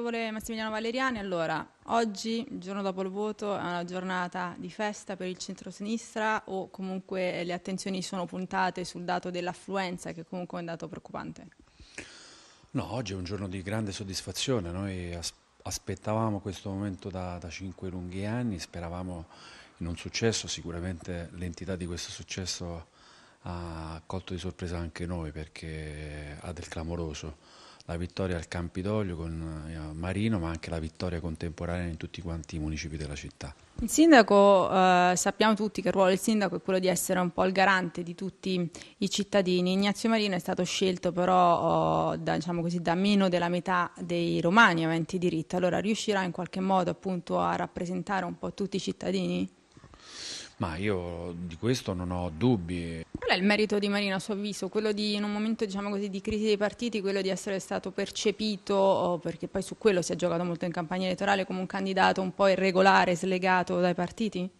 Onorevole Massimiliano Valeriani, allora, oggi, giorno dopo il voto, è una giornata di festa per il centro-sinistra o comunque le attenzioni sono puntate sul dato dell'affluenza che comunque è un dato preoccupante? No, oggi è un giorno di grande soddisfazione, noi aspettavamo questo momento da, da cinque lunghi anni, speravamo in un successo, sicuramente l'entità di questo successo ha colto di sorpresa anche noi perché ha del clamoroso la vittoria al Campidoglio con eh, Marino, ma anche la vittoria contemporanea in tutti quanti i municipi della città. Il sindaco, eh, sappiamo tutti che il ruolo del sindaco è quello di essere un po' il garante di tutti i cittadini. Ignazio Marino è stato scelto però oh, da, diciamo così, da, meno della metà dei romani aventi diritto, allora riuscirà in qualche modo appunto a rappresentare un po' tutti i cittadini? Ma io di questo non ho dubbi. Qual è il merito di Marino a suo avviso? Quello di, in un momento diciamo così, di crisi dei partiti, quello di essere stato percepito, perché poi su quello si è giocato molto in campagna elettorale, come un candidato un po' irregolare, slegato dai partiti?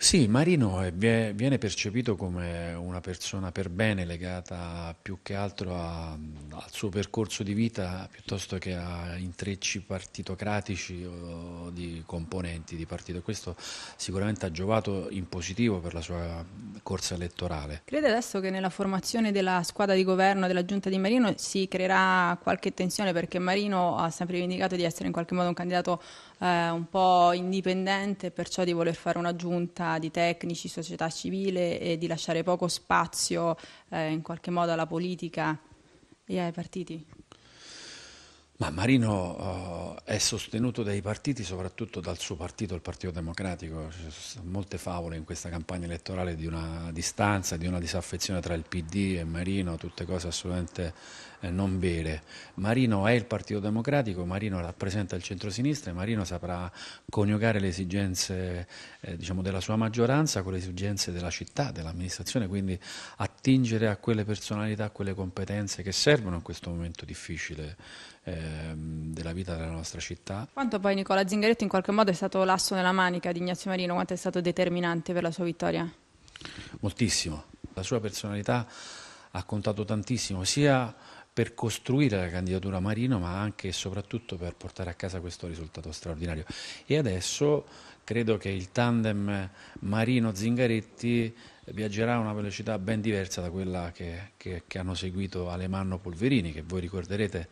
Sì, Marino viene percepito come una persona per bene legata più che altro a, al suo percorso di vita piuttosto che a intrecci partitocratici o di componenti di partito. Questo sicuramente ha giovato in positivo per la sua corsa elettorale. Crede adesso che nella formazione della squadra di governo della giunta di Marino si creerà qualche tensione perché Marino ha sempre rivendicato di essere in qualche modo un candidato eh, un po' indipendente, perciò di voler fare una giunta di tecnici, società civile e di lasciare poco spazio eh, in qualche modo alla politica e ai partiti? Ma Marino uh, è sostenuto dai partiti, soprattutto dal suo partito, il Partito Democratico. Ci sono molte favole in questa campagna elettorale di una distanza, di una disaffezione tra il PD e Marino, tutte cose assolutamente eh, non vere. Marino è il Partito Democratico, Marino rappresenta il centrosinistra e Marino saprà coniugare le esigenze eh, diciamo, della sua maggioranza con le esigenze della città, dell'amministrazione, quindi attingere a quelle personalità, a quelle competenze che servono in questo momento difficile della vita della nostra città. Quanto poi Nicola Zingaretti in qualche modo è stato l'asso nella manica di Ignazio Marino, quanto è stato determinante per la sua vittoria? Moltissimo, la sua personalità ha contato tantissimo, sia per costruire la candidatura Marino, ma anche e soprattutto per portare a casa questo risultato straordinario. E adesso credo che il tandem Marino-Zingaretti viaggerà a una velocità ben diversa da quella che, che, che hanno seguito Alemanno Polverini, che voi ricorderete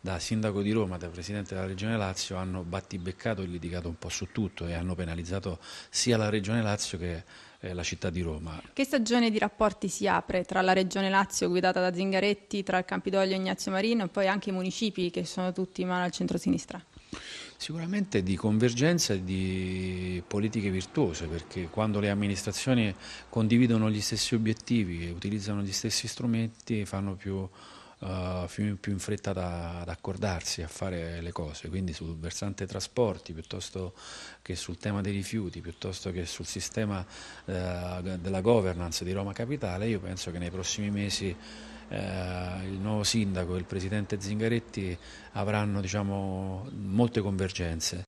da sindaco di Roma, da presidente della regione Lazio, hanno battibeccato e litigato un po' su tutto e hanno penalizzato sia la regione Lazio che eh, la città di Roma. Che stagione di rapporti si apre tra la regione Lazio guidata da Zingaretti, tra il Campidoglio e Ignazio Marino e poi anche i municipi che sono tutti in mano al centro-sinistra? Sicuramente di convergenza e di politiche virtuose, perché quando le amministrazioni condividono gli stessi obiettivi e utilizzano gli stessi strumenti fanno più uh, più in fretta da, ad accordarsi a fare le cose, quindi sul versante trasporti piuttosto che sul tema dei rifiuti, piuttosto che sul sistema uh, della governance di Roma Capitale, io penso che nei prossimi mesi eh, il nuovo sindaco e il presidente Zingaretti avranno diciamo, molte convergenze.